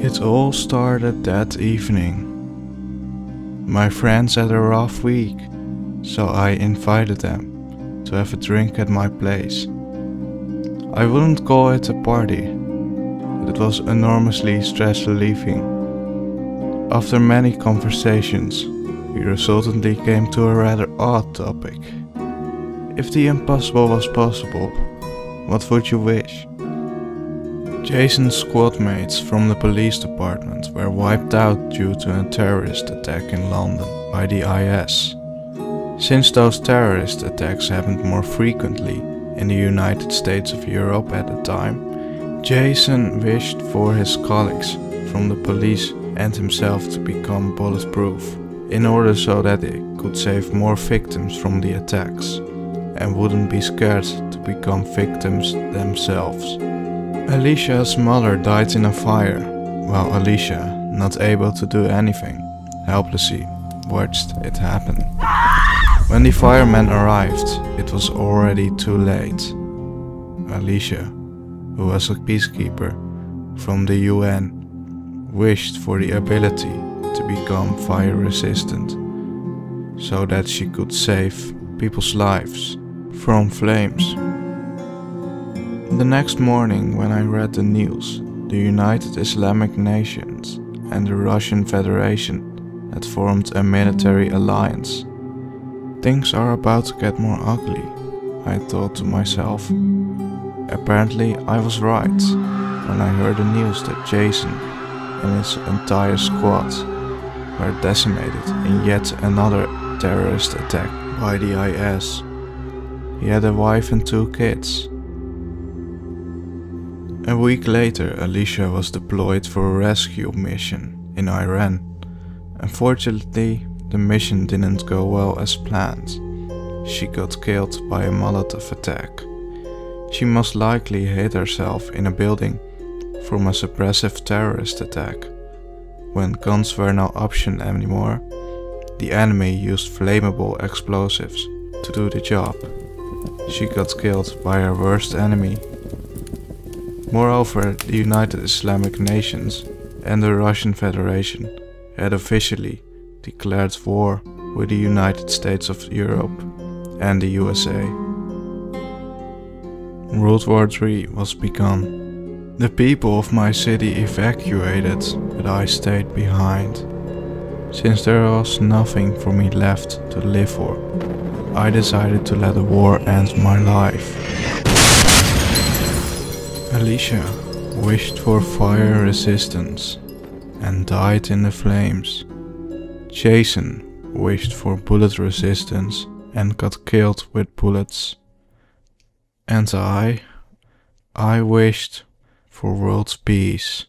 It all started that evening. My friends had a rough week, so I invited them to have a drink at my place. I wouldn't call it a party, but it was enormously stress relieving. After many conversations, we resultantly came to a rather odd topic. If the impossible was possible, what would you wish? Jason's squad mates from the police department were wiped out due to a terrorist attack in London by the IS. Since those terrorist attacks happened more frequently in the United States of Europe at the time, Jason wished for his colleagues from the police and himself to become bulletproof, in order so that they could save more victims from the attacks and wouldn't be scared to become victims themselves. Alicia's mother died in a fire, while Alicia, not able to do anything, helplessly watched it happen. When the firemen arrived, it was already too late. Alicia, who was a peacekeeper from the UN, wished for the ability to become fire resistant so that she could save people's lives from flames. The next morning, when I read the news, the United Islamic Nations and the Russian Federation had formed a military alliance. Things are about to get more ugly, I thought to myself. Apparently, I was right when I heard the news that Jason and his entire squad were decimated in yet another terrorist attack by the IS. He had a wife and two kids. A week later, Alicia was deployed for a rescue mission in Iran. Unfortunately, the mission didn't go well as planned. She got killed by a Molotov attack. She most likely hid herself in a building from a suppressive terrorist attack. When guns were no option anymore, the enemy used flammable explosives to do the job. She got killed by her worst enemy Moreover, the United Islamic Nations and the Russian Federation had officially declared war with the United States of Europe and the USA. World War III was begun. The people of my city evacuated, but I stayed behind. Since there was nothing for me left to live for, I decided to let the war end my life. Alicia wished for fire resistance and died in the flames. Jason wished for bullet resistance and got killed with bullets. And I, I wished for world peace.